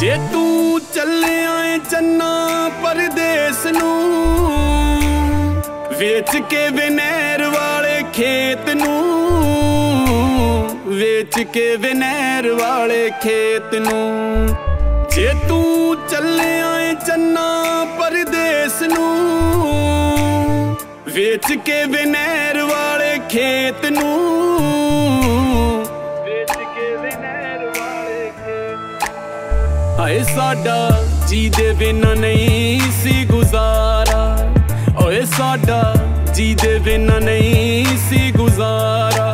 ਜੇ ਤੂੰ ਚੱਲਿਆ ਏ ਚੰਨਾ ਪਰਦੇਸ ਨੂੰ, ਵੇਚ ਕੇ ਵਿਨੈਰ ਵਾਲੇ ਖੇਤ ਨੂੰ, ਵੇਚ ਕੇ ਵਿਨੈਰ ਵਾਲੇ ਖੇਤ ਨੂੰ। ਜੇ ਤੂੰ ਚੱਲਿਆ ਏ ਚੰਨਾ ਪਰਦੇਸ ਨੂੰ, ਵੇਚ ਕੇ ਵਿਨੈਰ ਵਾਲੇ ਖੇਤ ਨੂੰ ਹਾਏ ਸਾਡਾ ਜੀ ਦੇ ਬਿਨਾ ਨਹੀਂ ਸੀ ਗੁਜ਼ਾਰਾ। ਓਏ ਸਾਡਾ ਜੀ ਦੇ ਬਿਨਾ ਨਹੀਂ ਸੀ ਗੁਜ਼ਾਰਾ।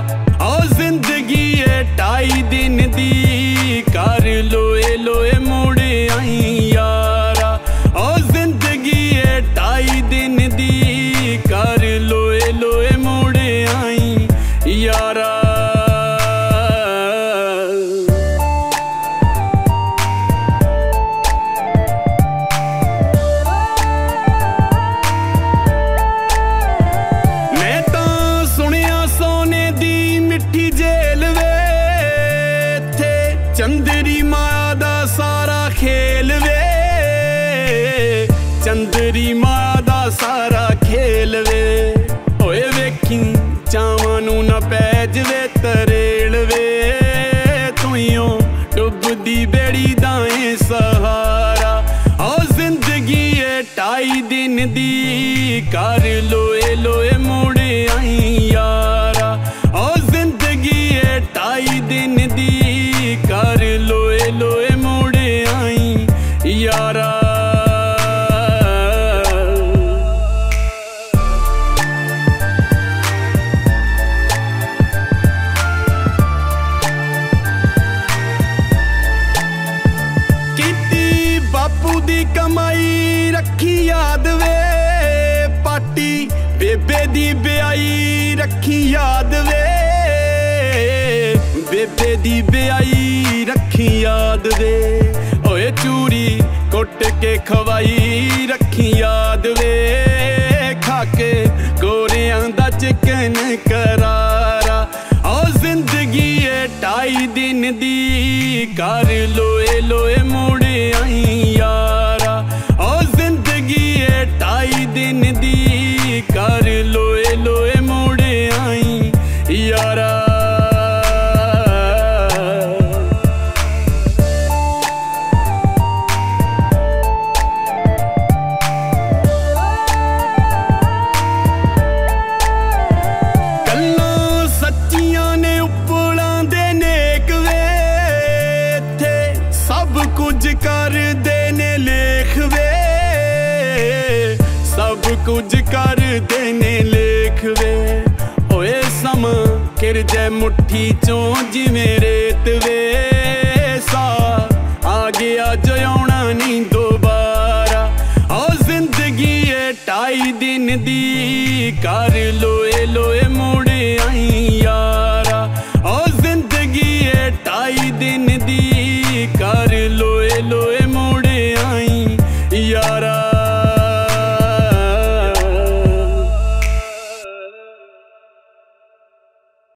ਚੰਦਰੀ ਮਾਇਆ ਦਾ ਸਾਰਾ ਖੇਲ ਵੇ। ਓਏ ਵੇਖੀ ਚਾਵਾਂ ਨੂੰ ਨਾ ਪੈ ਜਵੇ ਤਰੇਲ ਵੇ। ਤੂੰ ਡੁੱਬਦੀ ਬੇੜੀ ਦਾ ਏ ਸਹਾਰਾ। ਓ ਜ਼ਿੰਦਗੀ ਏ ਢਾਈ ਦਿਨ ਦੀ। ਕਰ ਲੋਏ ਲੋਏ ਦੀ ਕਮਾਈ ਰੱਖੀ ਯਾਦ ਵੇ, ਪਾਟੀ ਬੇਬੇ ਦੀ ਬਿਆਈ ਰੱਖੀ ਯਾਦ ਵੇ। ਬੇਬੇ ਦੀ ਬਿਆਈ ਰੱਖੀ ਯਾਦ ਵੇ। ਓਏ ਚੂਰੀ ਕੁੱਟ ਕੇ ਖਵਾਈ ਰੱਖੀ ਯਾਦ ਵੇ। ਖਾ ਕੇ ਗੋਰਿਆਂ ਦਾ ਚਿਕਨ ਕਰਾਰਾ। ਓ ਜ਼ਿੰਦਗੀ ਏ ਢਾਈ ਦਿਨ ਦੀ, ਕਰ ਲੋਏ ਲੋਏ ਢਾਈ ਸਭ ਕੁਝ ਕਰਦੇ ਨੇ ਲੇਖ ਵੇ। ਓਏ ਸਮਾਂ ਕਿਰਜੈ ਮੁੱਠੀ ਚੋਂ ਜਿਵੇਂ ਰੇਤ ਵੇ। ਸਾ, ਆ ਗਿਆ ਜਿਉਣਾ ਨਹੀਂ ਦੁਬਾਰਾ। ਓ ਜ਼ਿੰਦਗੀ ਏ ਢਾਈ ਦਿਨ ਦੀ। ਕਰ ਲੋਏ